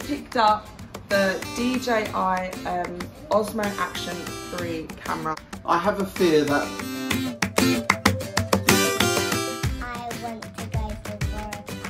picked up the DJI um, Osmo Action 3 camera. I have a fear that I want to go for Boracay.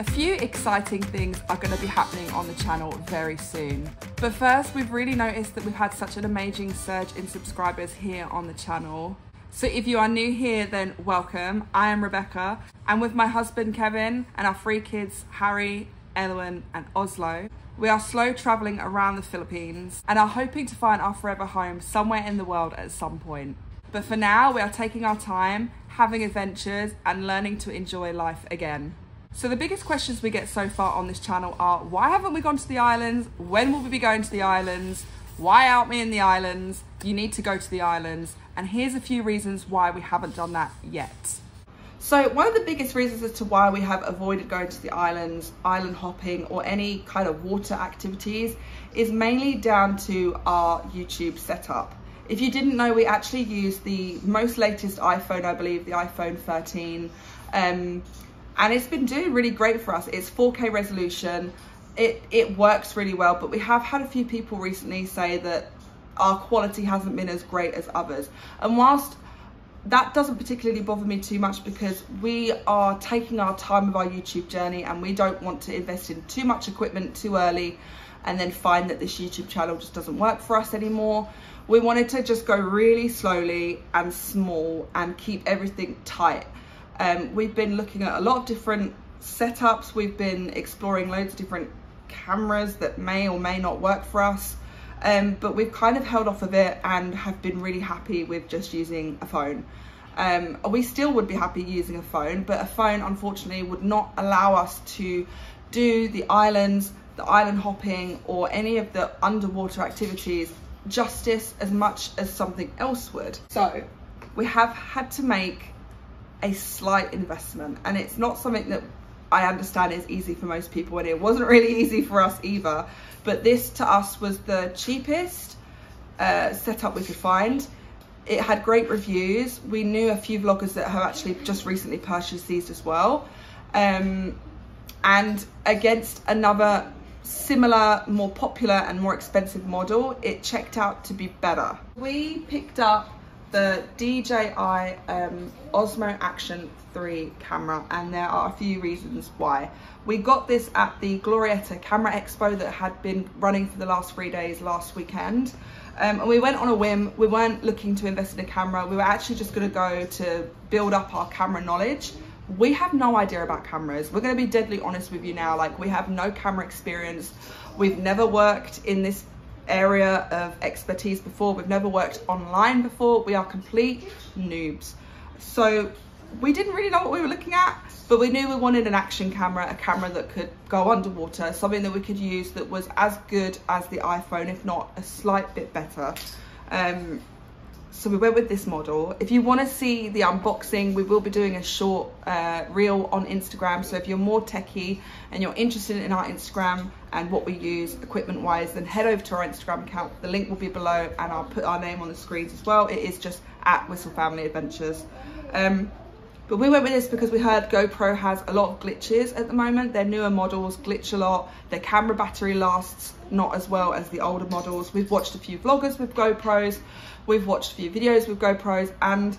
A few exciting things are going to be happening on the channel very soon. But first, we've really noticed that we've had such an amazing surge in subscribers here on the channel. So if you are new here, then welcome. I am Rebecca, I'm with my husband Kevin and our three kids, Harry, Elwin, and Oslo, we are slow traveling around the Philippines and are hoping to find our forever home somewhere in the world at some point. But for now, we are taking our time, having adventures, and learning to enjoy life again. So the biggest questions we get so far on this channel are why haven't we gone to the islands? When will we be going to the islands? Why aren't we in the islands? You need to go to the islands. And here's a few reasons why we haven't done that yet. So one of the biggest reasons as to why we have avoided going to the islands, island hopping or any kind of water activities is mainly down to our YouTube setup. If you didn't know, we actually use the most latest iPhone, I believe, the iPhone 13. Um, and it's been doing really great for us. It's 4K resolution. It, it works really well, but we have had a few people recently say that our quality hasn't been as great as others. And whilst that doesn't particularly bother me too much because we are taking our time with our YouTube journey and we don't want to invest in too much equipment too early and then find that this YouTube channel just doesn't work for us anymore. We wanted to just go really slowly and small and keep everything tight. Um, we've been looking at a lot of different setups. We've been exploring loads of different cameras that may or may not work for us. Um, but we've kind of held off of it and have been really happy with just using a phone. Um, we still would be happy using a phone, but a phone unfortunately would not allow us to do the islands, the island hopping or any of the underwater activities justice as much as something else would. So we have had to make a slight investment and it's not something that I understand is easy for most people and it wasn't really easy for us either. But this to us was the cheapest uh, setup we could find. It had great reviews. We knew a few vloggers that have actually just recently purchased these as well. Um, and against another similar, more popular and more expensive model, it checked out to be better. We picked up the DJI um, Osmo Action 3 camera and there are a few reasons why. We got this at the Glorietta Camera Expo that had been running for the last three days last weekend. Um, and we went on a whim, we weren't looking to invest in a camera, we were actually just gonna go to build up our camera knowledge. We have no idea about cameras. We're gonna be deadly honest with you now, like we have no camera experience. We've never worked in this area of expertise before. We've never worked online before. We are complete noobs. So we didn't really know what we were looking at, but we knew we wanted an action camera, a camera that could go underwater, something that we could use that was as good as the iPhone, if not a slight bit better. Um, so we went with this model. If you want to see the unboxing, we will be doing a short uh, reel on Instagram. So if you're more techie and you're interested in our Instagram and what we use equipment wise, then head over to our Instagram account. The link will be below and I'll put our name on the screens as well. It is just at Wistl Family Adventures. Um, but we went with this because we heard GoPro has a lot of glitches at the moment. Their newer models glitch a lot. Their camera battery lasts not as well as the older models. We've watched a few vloggers with GoPros. We've watched a few videos with GoPros and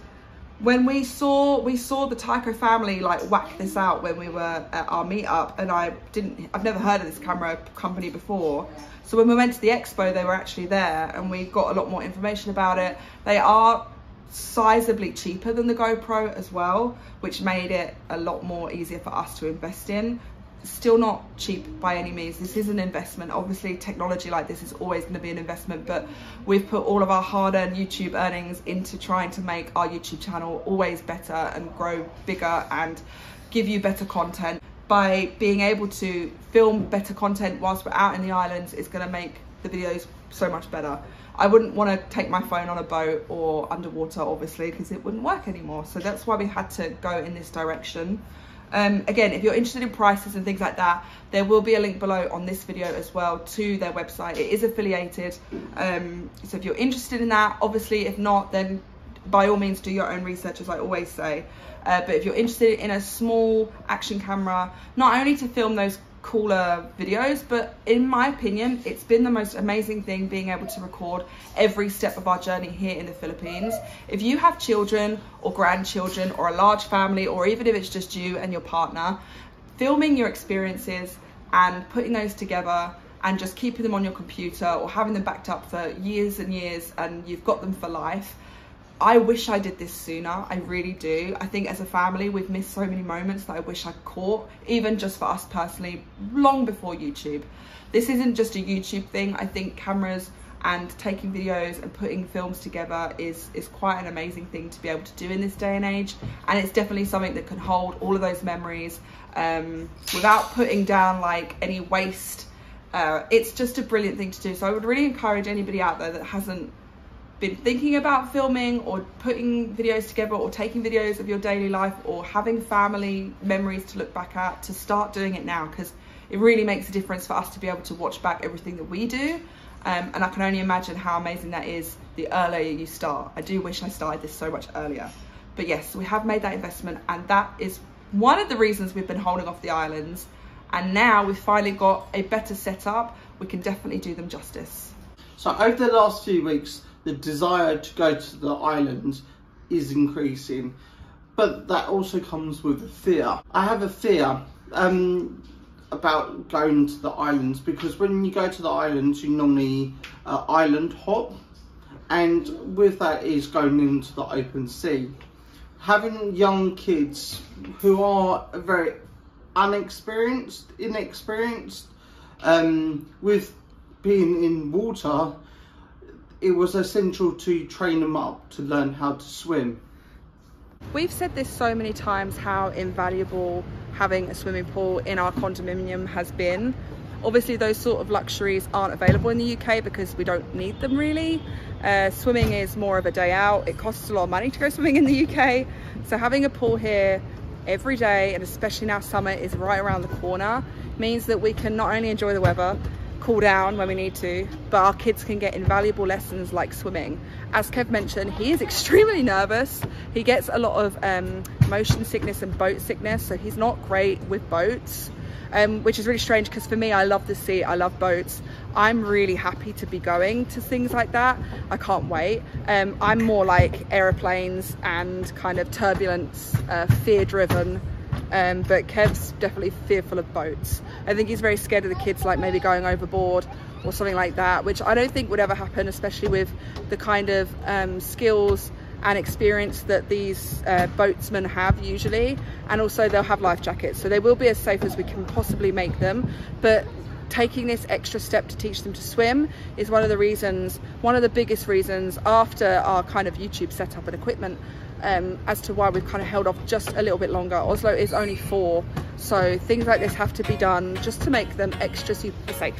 when we saw we saw the Tyco family like whack this out when we were at our meetup and I didn't I've never heard of this camera company before so when we went to the expo they were actually there and we got a lot more information about it they are sizably cheaper than the GoPro as well, which made it a lot more easier for us to invest in. Still not cheap by any means. This is an investment. Obviously, technology like this is always going to be an investment, but we've put all of our hard-earned YouTube earnings into trying to make our YouTube channel always better and grow bigger and give you better content. By being able to film better content whilst we're out in the islands is going to make the videos so much better. I wouldn't want to take my phone on a boat or underwater, obviously, because it wouldn't work anymore. So that's why we had to go in this direction. Um, again, if you're interested in prices and things like that, there will be a link below on this video as well to their website. It is affiliated. Um, so if you're interested in that, obviously, if not, then by all means do your own research, as I always say. Uh, but if you're interested in a small action camera, not only to film those cooler videos, but in my opinion, it's been the most amazing thing being able to record every step of our journey here in the Philippines. If you have children or grandchildren or a large family, or even if it's just you and your partner, filming your experiences and putting those together and just keeping them on your computer or having them backed up for years and years and you've got them for life I wish I did this sooner. I really do. I think as a family, we've missed so many moments that I wish I caught, even just for us personally, long before YouTube. This isn't just a YouTube thing. I think cameras and taking videos and putting films together is is quite an amazing thing to be able to do in this day and age and it's definitely something that can hold all of those memories um, without putting down like any waste uh, it's just a brilliant thing to do so I would really encourage anybody out there that hasn't been thinking about filming or putting videos together or taking videos of your daily life or having family memories to look back at to start doing it now because it really makes a difference for us to be able to watch back everything that we do um, and I can only imagine how amazing that is the earlier you start. I do wish I started this so much earlier. But yes, we have made that investment and that is one of the reasons we've been holding off the islands and now we've finally got a better setup, we can definitely do them justice. So over the last few weeks, the desire to go to the islands is increasing, but that also comes with a fear. I have a fear um, about going to the islands because when you go to the islands, you normally uh, island hop, and with that is going into the open sea. Having young kids who are very unexperienced, inexperienced, um, with being in water, it was essential to train them up to learn how to swim. We've said this so many times how invaluable having a swimming pool in our condominium has been. Obviously those sort of luxuries aren't available in the UK because we don't need them really. Uh, swimming is more of a day out. It costs a lot of money to go swimming in the UK. So having a pool here every day and especially now summer is right around the corner means that we can not only enjoy the weather cool down when we need to, but our kids can get invaluable lessons like swimming. As Kev mentioned, he is extremely nervous. He gets a lot of um, motion sickness and boat sickness, so he's not great with boats, um, which is really strange because for me, I love the sea, I love boats. I'm really happy to be going to things like that. I can't wait. Um, I'm more like aeroplanes and kind of turbulence, uh, fear driven um, but Kev's definitely fearful of boats. I think he's very scared of the kids like maybe going overboard or something like that, which I don't think would ever happen, especially with the kind of um, skills and experience that these uh, boatsmen have usually. And also they'll have life jackets, so they will be as safe as we can possibly make them. But taking this extra step to teach them to swim is one of the reasons, one of the biggest reasons after our kind of YouTube setup and equipment um, as to why we've kind of held off just a little bit longer. Oslo is only four, so things like this have to be done just to make them extra super safe.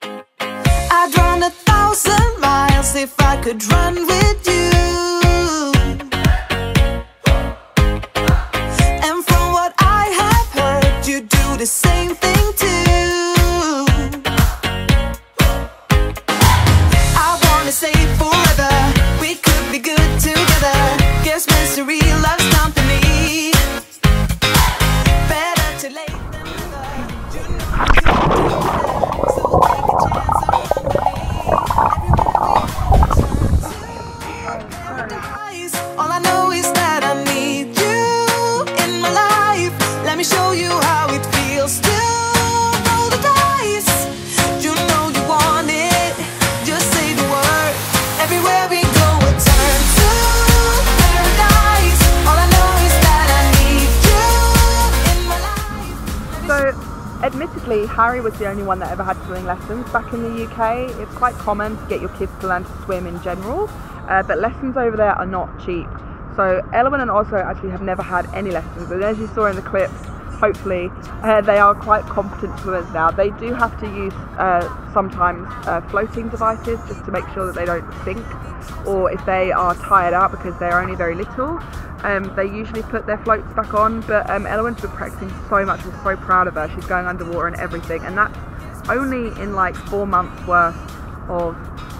I'd run a thousand miles if I could run with you. And from what I have heard, you do the same All I Harry was the only one that ever had swimming lessons back in the UK. It's quite common to get your kids to learn to swim in general, uh, but lessons over there are not cheap. So, Elwyn and Oslo actually have never had any lessons, and as you saw in the clips, hopefully, uh, they are quite competent swimmers now. They do have to use uh, sometimes uh, floating devices just to make sure that they don't sink, or if they are tired out because they're only very little, um, they usually put their floats back on. But um, Elwyn's been practicing so much. We're so proud of her. She's going underwater and everything, and that's only in like four months worth of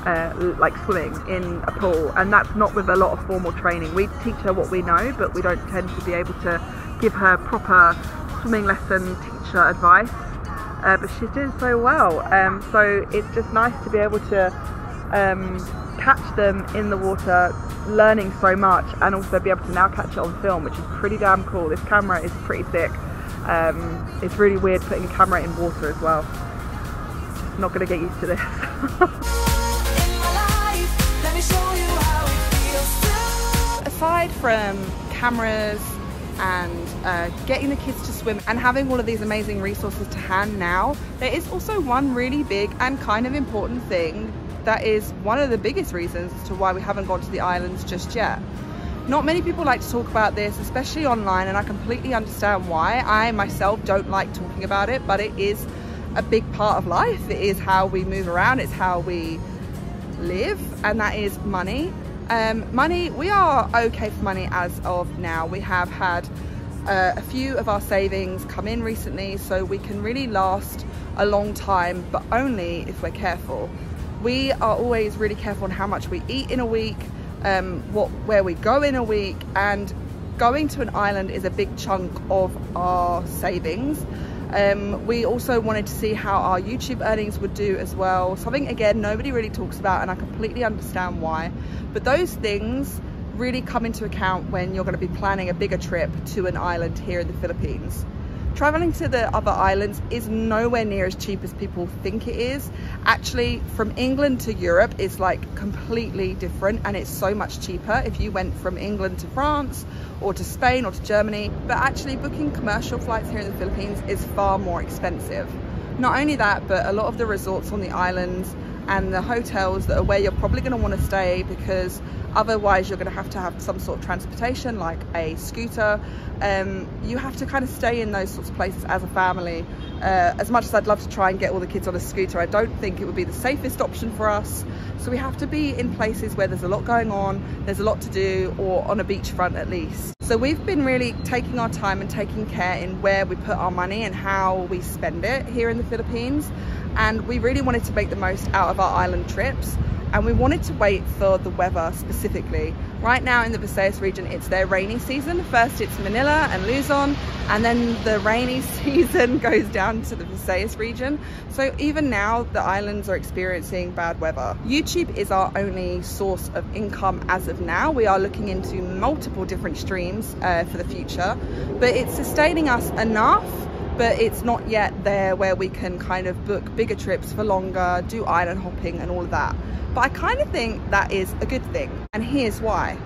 uh, like swimming in a pool, and that's not with a lot of formal training. We teach her what we know, but we don't tend to be able to give her proper swimming lesson teacher advice. Uh, but she's doing so well, um, so it's just nice to be able to um, catch them in the water, learning so much, and also be able to now catch it on film, which is pretty damn cool. This camera is pretty sick. Um, it's really weird putting a camera in water as well. Just not going to get used to this. In my life, let me show you how it feels to aside from cameras and uh, getting the kids to swim and having all of these amazing resources to hand now, there is also one really big and kind of important thing that is one of the biggest reasons as to why we haven't gone to the islands just yet. Not many people like to talk about this, especially online, and I completely understand why. I myself don't like talking about it, but it is a big part of life. It is how we move around, it's how we live, and that is money. Um, money, we are okay for money as of now. We have had uh, a few of our savings come in recently, so we can really last a long time, but only if we're careful. We are always really careful on how much we eat in a week, um, what where we go in a week, and going to an island is a big chunk of our savings. Um, we also wanted to see how our YouTube earnings would do as well. Something again nobody really talks about, and I completely understand why. But those things really come into account when you're going to be planning a bigger trip to an island here in the Philippines. Traveling to the other islands is nowhere near as cheap as people think it is. Actually, from England to Europe is like completely different and it's so much cheaper if you went from England to France or to Spain or to Germany. But actually, booking commercial flights here in the Philippines is far more expensive. Not only that, but a lot of the resorts on the islands and the hotels that are where you're probably going to want to stay because otherwise you're going to have to have some sort of transportation like a scooter. Um, you have to kind of stay in those sorts of places as a family. Uh, as much as I'd love to try and get all the kids on a scooter I don't think it would be the safest option for us. So we have to be in places where there's a lot going on there's a lot to do or on a beachfront at least so we've been really taking our time and taking care in where we put our money and how we spend it here in the Philippines. And we really wanted to make the most out of our island trips and we wanted to wait for the weather specifically. Right now in the Visayas region it's their rainy season. First it's Manila and Luzon and then the rainy season goes down to the Visayas region. So even now the islands are experiencing bad weather. YouTube is our only source of income as of now. We are looking into multiple different streams uh, for the future but it's sustaining us enough but it's not yet there where we can kind of book bigger trips for longer, do island hopping and all of that. But I kind of think that is a good thing. And here's why.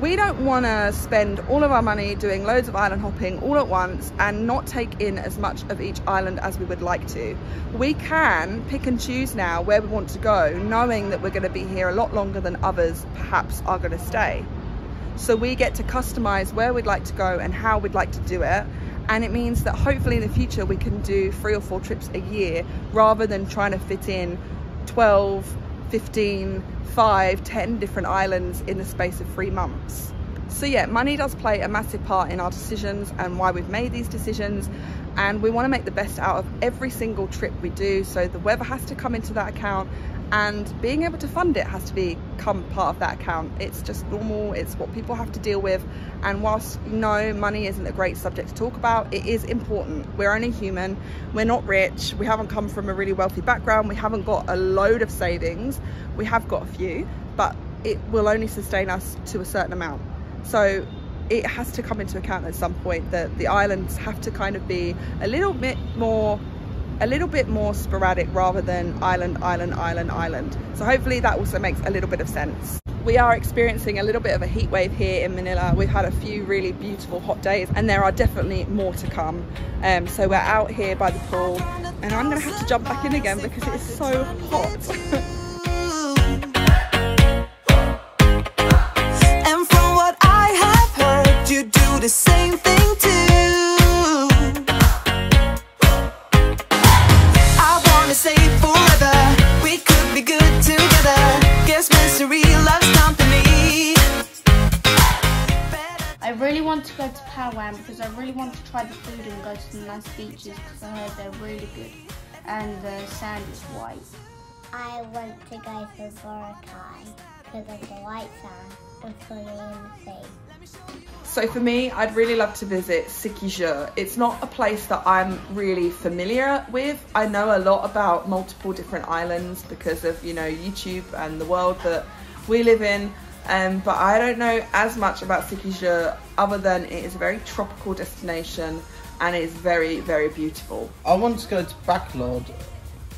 We don't want to spend all of our money doing loads of island hopping all at once and not take in as much of each island as we would like to. We can pick and choose now where we want to go, knowing that we're going to be here a lot longer than others perhaps are going to stay. So we get to customize where we'd like to go and how we'd like to do it and it means that hopefully in the future we can do three or four trips a year rather than trying to fit in 12 15 5 10 different islands in the space of three months. So yeah money does play a massive part in our decisions and why we've made these decisions. And we want to make the best out of every single trip we do. So the weather has to come into that account and being able to fund it has to become part of that account. It's just normal it's what people have to deal with. And whilst no money isn't a great subject to talk about it is important. We're only human we're not rich we haven't come from a really wealthy background we haven't got a load of savings. We have got a few but it will only sustain us to a certain amount. So it has to come into account at some point that the islands have to kind of be a little bit more a little bit more sporadic rather than island, island, island, island. So hopefully that also makes a little bit of sense. We are experiencing a little bit of a heat wave here in Manila. We've had a few really beautiful hot days and there are definitely more to come. Um, so we're out here by the pool and I'm gonna have to jump back in again because it is so hot. to go to Palawan because I really want to try the food and go to some nice beaches because I heard they're really good and the sand is white. I want to go to Boracay because of the white sand and swimming in the sea. So for me, I'd really love to visit Siquijor. It's not a place that I'm really familiar with. I know a lot about multiple different islands because of, you know, YouTube and the world that we live in. Um, but I don't know as much about Siquijor other than it is a very tropical destination and it is very, very beautiful. I want to go to Bacolod.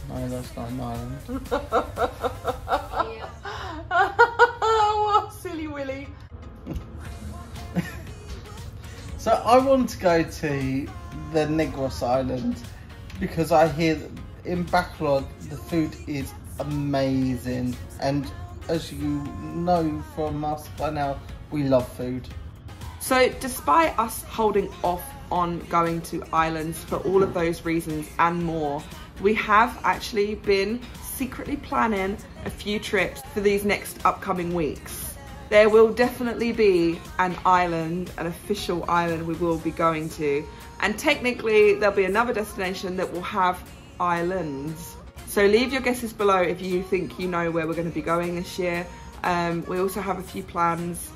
No, that's not an island. what silly Willy. So I want to go to the Negros Island because I hear that in Bacolod the food is amazing and as you know from us by now we love food. So despite us holding off on going to islands for all of those reasons and more, we have actually been secretly planning a few trips for these next upcoming weeks. There will definitely be an island, an official island we will be going to. And technically there'll be another destination that will have islands. So leave your guesses below if you think you know where we're going to be going this year. Um, we also have a few plans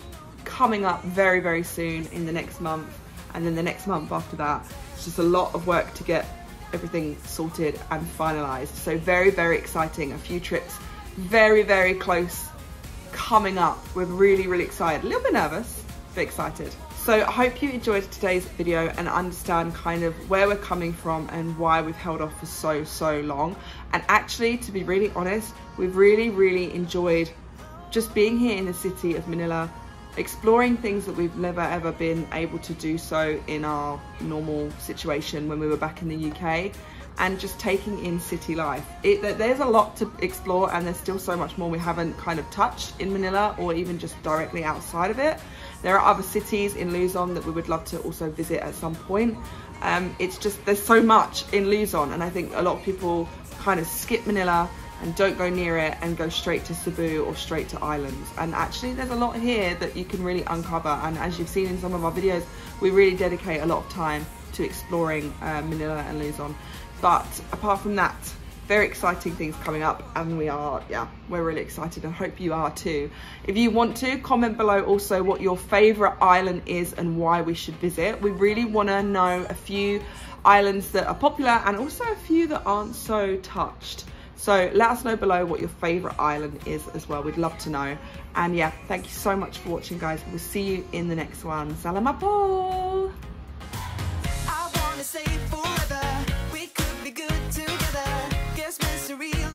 coming up very, very soon in the next month. And then the next month after that, it's just a lot of work to get everything sorted and finalized. So very, very exciting. A few trips very, very close coming up. We're really, really excited. A little bit nervous, but excited. So I hope you enjoyed today's video and understand kind of where we're coming from and why we've held off for so, so long. And actually, to be really honest, we've really, really enjoyed just being here in the city of Manila, exploring things that we've never ever been able to do so in our normal situation when we were back in the UK and just taking in city life. It, there's a lot to explore and there's still so much more we haven't kind of touched in Manila or even just directly outside of it. There are other cities in Luzon that we would love to also visit at some point. Um, it's just, there's so much in Luzon and I think a lot of people kind of skip Manila and don't go near it and go straight to Cebu or straight to islands. And actually there's a lot here that you can really uncover. And as you've seen in some of our videos, we really dedicate a lot of time to exploring uh, Manila and Luzon. But apart from that, very exciting things coming up and we are yeah we're really excited and hope you are too. If you want to comment below also what your favorite island is and why we should visit. We really want to know a few islands that are popular and also a few that aren't so touched. So let us know below what your favorite island is as well. We'd love to know. And yeah thank you so much for watching guys. We'll see you in the next one. Salamat po safe for.